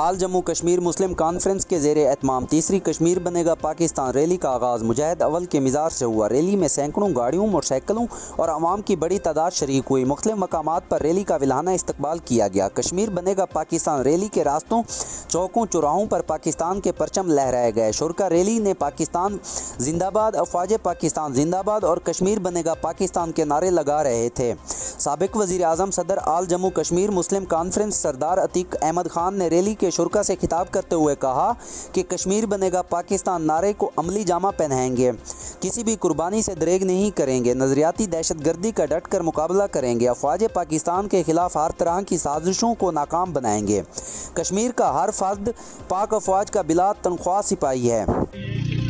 All Jammu Kashmir Muslim conference के जेर एहतमाम। तीसरी कश्मीर बनेगा पाकिस्तान रैली का आगाज़। मुजाहिद अवल के मिजाज से हुआ रैली में सैकड़ों गाड़ियों, मोटरसाइकिलों और आवाम की बड़ी तादाद शरीक हुई। मुख्तु मकाम पर रैली का विलाना इस्तकबाल किया गया। कश्मीर बनेगा पाकिस्तान रैली के रास्तों, चौकों, चौराहों पर पाकिस्तान के परचम लहराए गए। शुरा रैली ने पाकिस्तान जिंदाबाद, अफवाज पाकिस्तान जिंदाबाद और कश्मीर बनेगा पाकिस्तान के नारे लगा रहे थे। सबक वजी अजम सदर आल जम्मू कश्मीर मुस्लिम कॉन्फ्रेंस सरदार अतीक अहमद खान ने रैली के शुरा से खिताब करते हुए कहा कि कश्मीर बनेगा पाकिस्तान नारे को अमली जामा पहनाएँगे। किसी भी कुर्बानी से दरेग नहीं करेंगे। नजरियाती दहशत गर्दी का डट कर मुकाबला करेंगे। अफवाज पाकिस्तान के खिलाफ हर तरह की साजिशों को नाकाम बनाएँगे। कश्मीर का हर फर्द पाक अफवाज का बिला तनख्वाह सिपाही है।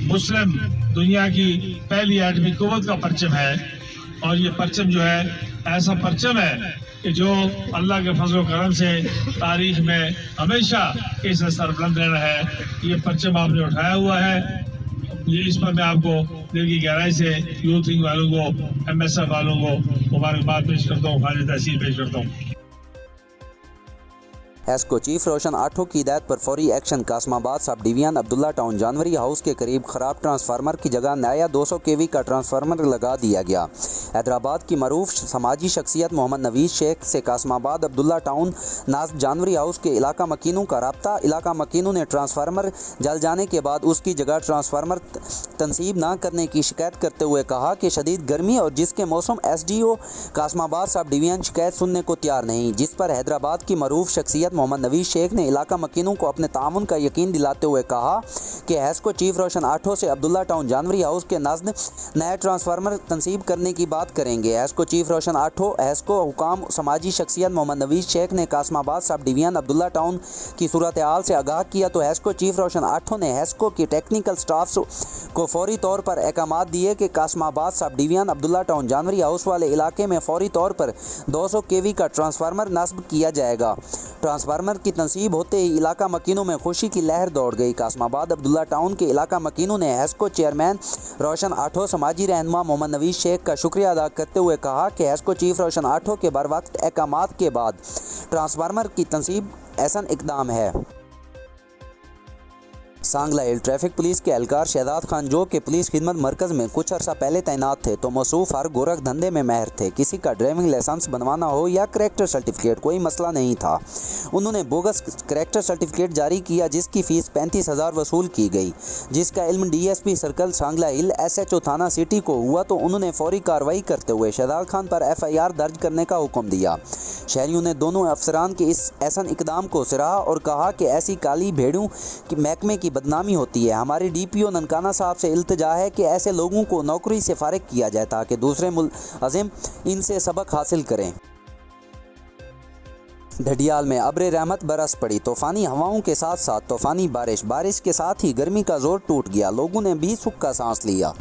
मुस्लिम दुनिया की पहली एटमी कुत का परचम है। और ये परचम जो है, ऐसा परचम है कि जो अल्लाह के फजल करम से तारीख में हमेशा इस सरबलंद रहना है। ये परचम आपने उठाया हुआ है। ये इस पर मैं आपको दिल की गहराई से यूथ विंग वालों को एम एस एफ़ वालों को मुबारकबाद पेश करता हूँ खाली तहसील पेश करता हूँ। एसको चीफ रोशन आठों की हिदायत पर फौरी action Qasimabad sub division Abdullah town, Janwari house के करीब ख़राब ट्रांसफार्मर की जगह नया 200 केवी का ट्रांसफार्मर लगा दिया गया। हैदराबाद की मरूफ समाजी शख्सियत मोहम्मद नवीज शेख से कासमाबाद अब्दुल्ला टाउन नाज जानवरी हाउस के इलाका मकीनों का रबता। इलाका मकीनों ने ट्रांसफार्मर जल जाने के बाद उसकी जगह ट्रांसफार्मर तनसीब न करने की शिकायत करते हुए कहा कि शदीद गर्मी और जिसके मौसम S D O Kasmabad sub division शिकायत सुनने को तैयार नहीं, जिस पर हैदराबाद की मरूफ शख्सियत मोहम्मद नवीज शेख ने इलाका मकीनों को अपने ताउन का यकीन दिलाते हुए कहा कि हैस्को चीफ रोशन आठों से अब्दुल्ला टाउन जानवरी हाउस के नजद नया ट्रांसफार्मर तनसीब करने की बात करेंगे। हैस्को चीफ रोशन आठों हैस्को हुकाम समाजी शख्सियत मोहम्मद नवीज शेख ने Kasmabad sub division Abdullah town की सूरत हाल से आगाह किया तो हैस्को चीफ रोशन आठों ने हैस्को की टेक्निकल स्टाफ को फौरी तौर पर अहकाम दिए कि Qasimabad sub division Abdullah town Janwari house वाले इलाके में फौरी तौर पर 200 केवी का ट्रांसफार्मर नस्ब किया जाएगा। ट्रांसफार्मर की तनसीब होते ही इलाका मकीनों में खुशी की लहर दौड़ गई। कासमाबाद अब्दुल्ला टाउन के इलाका मकीनों ने हेस्को चेयरमैन रोशन आठो, समाजी रहनमा मोहम्मद नवीज शेख का शुक्रिया अदा करते हुए कहा कि हेस्को चीफ रोशन आठो के बर वक्त अहकाम के बाद ट्रांसफार्मर की तनसीब ऐसा इकदाम है। सांगला हिल ट्रैफ़िक पुलिस के एहलकार शहजाद खान जो के पुलिस खिदमत मरकज़ में कुछ अर्सा पहले तैनात थे तो मसूफ हर गोरख धंधे में महर थे। किसी का ड्राइविंग लाइसेंस बनवाना हो या करेक्टर सर्टिफिकेट, कोई मसला नहीं था। उन्होंने बोगस करेक्टर सर्टिफिकेट जारी किया, जिसकी फ़ीस पैंतीस हज़ार वसूल की गई। जिसका इल्म P circle Sangla Hill S H O थाना सिटी को हुआ तो उन्होंने फौरी कार्रवाई करते हुए शहजाद खान पर एफ़ आई आर दर्ज करने का हुक्म दिया। शहरियों ने दोनों अफसरान के इस ऐसा इकदाम को सराहा और कहा कि ऐसी काली भेड़ों की महकमे की बदनामी होती है। हमारे डीपीओ ननकाना साहब से इल्तजा है कि ऐसे लोगों को नौकरी से फारग किया जाए ताकि दूसरे मुलजिम इनसे सबक हासिल करें। ढडियाल में अब्र रहमत बरस पड़ी। तूफ़ानी हवाओं के साथ साथ तूफ़ानी बारिश। बारिश के साथ ही गर्मी का ज़ोर टूट गया। लोगों ने भी सुख का सांस लिया।